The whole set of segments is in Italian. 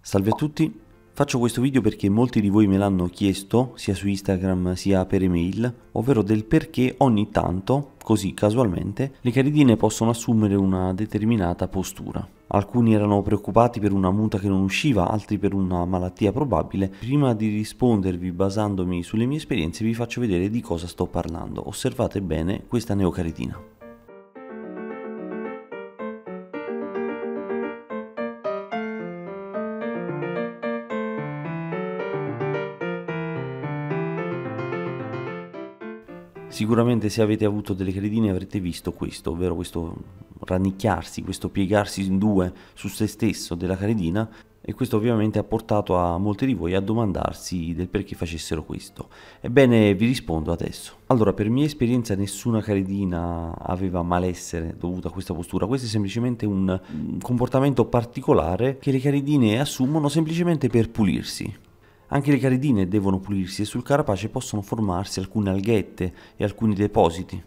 Salve a tutti, faccio questo video perché molti di voi me l'hanno chiesto sia su Instagram sia per email, ovvero del perché ogni tanto, così casualmente, le caridine possono assumere una determinata postura. Alcuni erano preoccupati per una muta che non usciva, altri per una malattia probabile. Prima di rispondervi basandomi sulle mie esperienze vi faccio vedere di cosa sto parlando. Osservate bene questa neocaridina. Sicuramente se avete avuto delle credine avrete visto questo, ovvero questo rannicchiarsi, questo piegarsi in due su se stesso della caridina e questo ovviamente ha portato a molti di voi a domandarsi del perché facessero questo. Ebbene, vi rispondo adesso. Allora, per mia esperienza nessuna caridina aveva malessere dovuto a questa postura, questo è semplicemente un comportamento particolare che le caridine assumono semplicemente per pulirsi. Anche le caridine devono pulirsi e sul carapace possono formarsi alcune alghette e alcuni depositi.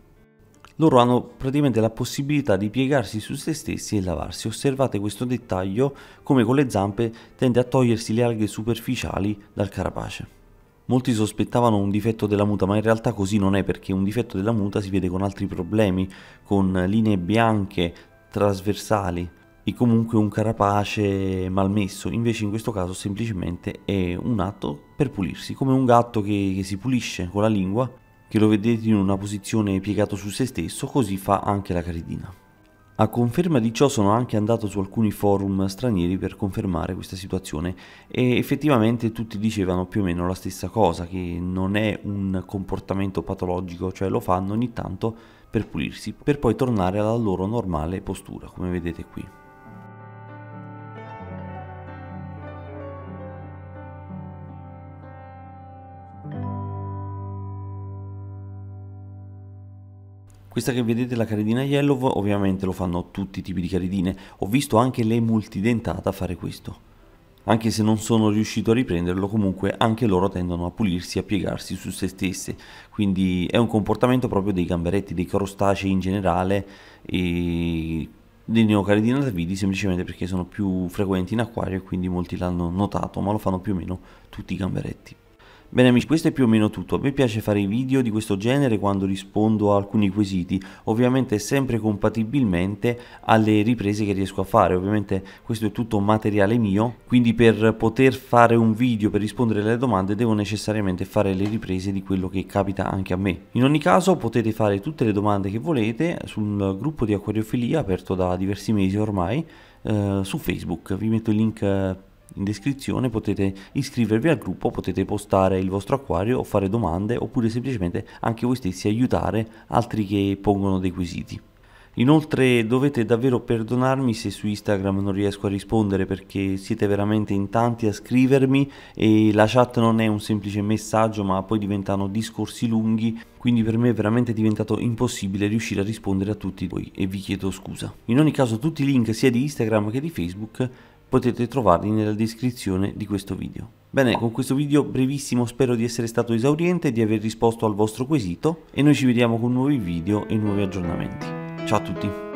Loro hanno praticamente la possibilità di piegarsi su se stessi e lavarsi. Osservate questo dettaglio come con le zampe tende a togliersi le alghe superficiali dal carapace. Molti sospettavano un difetto della muta, ma in realtà così non è perché un difetto della muta si vede con altri problemi, con linee bianche trasversali, e comunque un carapace malmesso, invece in questo caso semplicemente è un atto per pulirsi, come un gatto che, che si pulisce con la lingua, che lo vedete in una posizione piegato su se stesso, così fa anche la caridina. A conferma di ciò sono anche andato su alcuni forum stranieri per confermare questa situazione e effettivamente tutti dicevano più o meno la stessa cosa, che non è un comportamento patologico, cioè lo fanno ogni tanto per pulirsi, per poi tornare alla loro normale postura, come vedete qui. Questa che vedete la caridina yellow ovviamente lo fanno tutti i tipi di caridine, ho visto anche le multidentata fare questo. Anche se non sono riuscito a riprenderlo, comunque anche loro tendono a pulirsi e a piegarsi su se stesse, quindi è un comportamento proprio dei gamberetti, dei crostacei in generale e dei neocaridina davidi semplicemente perché sono più frequenti in acquario e quindi molti l'hanno notato, ma lo fanno più o meno tutti i gamberetti. Bene amici, questo è più o meno tutto. A me piace fare video di questo genere quando rispondo a alcuni quesiti, ovviamente sempre compatibilmente alle riprese che riesco a fare. Ovviamente questo è tutto materiale mio, quindi per poter fare un video per rispondere alle domande devo necessariamente fare le riprese di quello che capita anche a me. In ogni caso potete fare tutte le domande che volete sul gruppo di acquariofilia aperto da diversi mesi ormai eh, su Facebook. Vi metto il link in descrizione potete iscrivervi al gruppo, potete postare il vostro acquario o fare domande oppure semplicemente anche voi stessi aiutare altri che pongono dei quesiti. Inoltre dovete davvero perdonarmi se su Instagram non riesco a rispondere perché siete veramente in tanti a scrivermi e la chat non è un semplice messaggio ma poi diventano discorsi lunghi quindi per me è veramente diventato impossibile riuscire a rispondere a tutti voi e vi chiedo scusa. In ogni caso tutti i link sia di Instagram che di Facebook potete trovarli nella descrizione di questo video. Bene, con questo video brevissimo spero di essere stato esauriente e di aver risposto al vostro quesito e noi ci vediamo con nuovi video e nuovi aggiornamenti. Ciao a tutti!